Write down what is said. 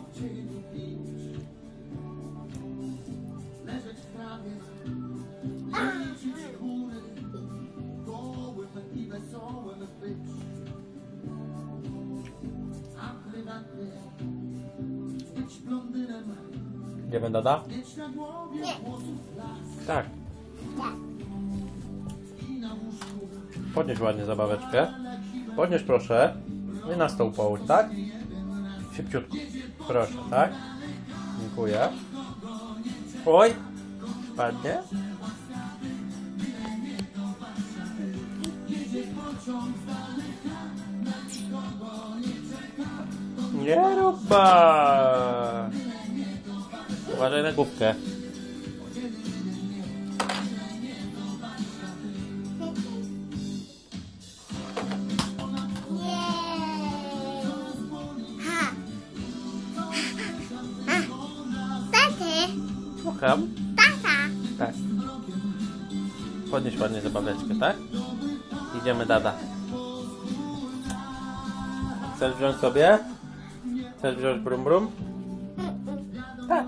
w cieniu pić. Leżeć w trawie, liczyć chmury, gołym i wesołym być. A prywatnie być blondynem, Idziemy Dada? mieć na głowie włosów las Tak. i na łóżku Podnieś ładnie zabaweczkę. Podnieś proszę. Nie na stół połóż, tak? Szybciutko. Proszę, tak? Dziękuję. Oj! Ładnie. Nie rób pa! Uważaj na główkę. Słucham. tata. Tak. Podnieś ładnie zabaweczkę, tak? Idziemy, dada. Chcesz wziąć sobie? Chcesz wziąć brum brum? Tak.